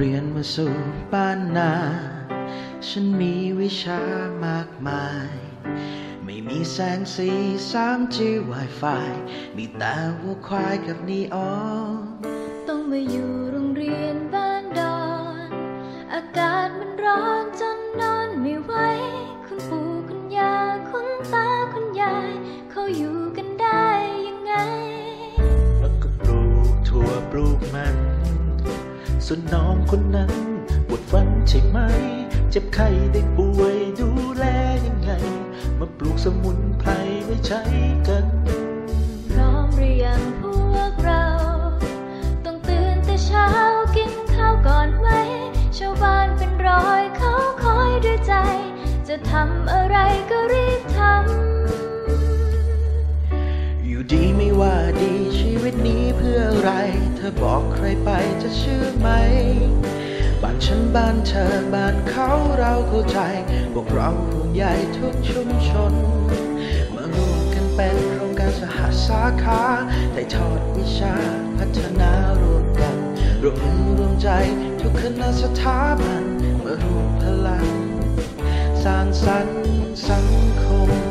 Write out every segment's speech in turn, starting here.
มาสู่บ้านนา ฉันมีวิชามากมาย ไม่มีแสงสีสามจี Wi-Fi มีแต่วัวควายกับนีออนต้องมาอยู่โรงเรียนบ้านดอน อากาศมันร้อนจนนอนไม่ไหวคุณปู่คุณย่าคุณตาคุณยาย เขาอยู่กันได้ยังไง แล้วก็ปลูกถั่วปลูกมัน ส่วนน้องคนนั้นปวดฟันใช่ไหม เจ็บไข้ได้ป่วยดูแลยังไง มาปลูกสมุนไพรไว้ใช้กัน พร้อมหรือยังพวกเรา ต้องตื่นแต่เช้ากินข้าวก่อนไว้ชาวบ้านเป็นร้อยเขาคอยด้วยใจ จะทำอะไรก็รี อยู่ดีไม่ว่าดีชีวิตนี้เพื่ออะไร เธอบอกใครไปจะเชื่อไหม บ้านฉันบ้านเธอบ้านเขาเราเข้าใจพวกเราห่วงใยทุกชุมชน มารวมกันเป็นโครงการสหสาขาได้ทอดวิชาพัฒนารวมกัน รวมมือรวมใจทุกคณะสถาบันมารวมพลัง สร้างสรรค์สังคม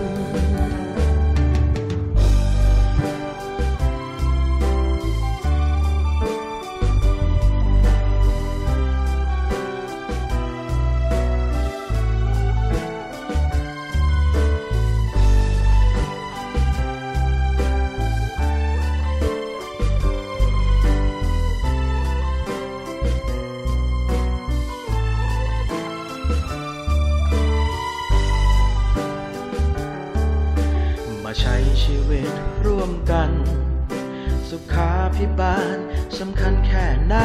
ใช้ชีวิตร่วมกัน สุขาพิบาลสำคัญแค่ไหน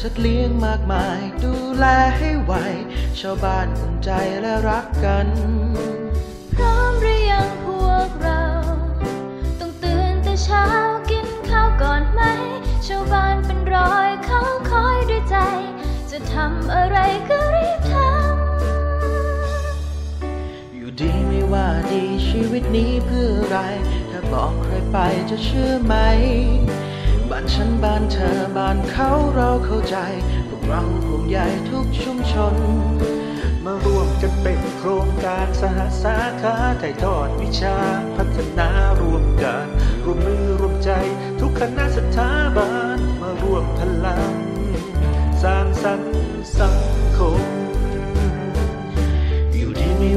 สัตว์เลี้ยงมากมาย ดูแลให้ไหว ชาวบ้านอุ่นใจและรักกัน พร้อมหรือยังพวกเรา ต้องตื่นแต่เช้ากินข้าวก่อนไหม ชาวบ้านเป็นร้อยเขาคอยด้วยใจ จะทำอะไรก็ ดีชีวิตนี้เพื่ออะไร ถ้าบอกใครไปจะเชื่อไหม บ้านฉันบ้านเธอบ้านเขาเราเข้าใจ พวกเราห่วงใยทุกชุมชน มาร่วมกันเป็นโครงการสหสาขาถ่ายทอดวิชาพัฒนารวมกันร่วมมือร่วมใจทุกคณะสถาบันมาร่วมพลัง สร้างสรรค์สังคม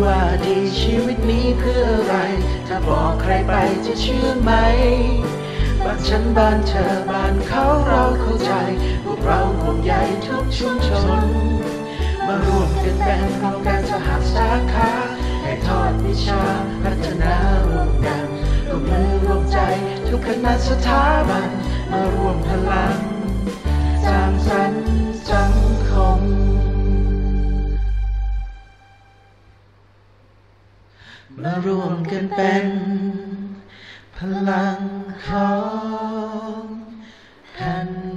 ว่าดีชีวิตนี้เพื่ออะไร ถ้าบอกใครไปจะเชื่อไหมบ้านฉันบ้านเธอบ้านเขาเราเข้าใจ พวกเราห่วงใยทุกชุมชน มารวมกันเป็นโครงการสหสาขาให้ทอดวิชาพัฒนารวมกันร่วมมือร่วมใจทุกคณะสถาบัน มารวมพลังสร้างสรรค์ รวมกันเป็น พลังของแผ่น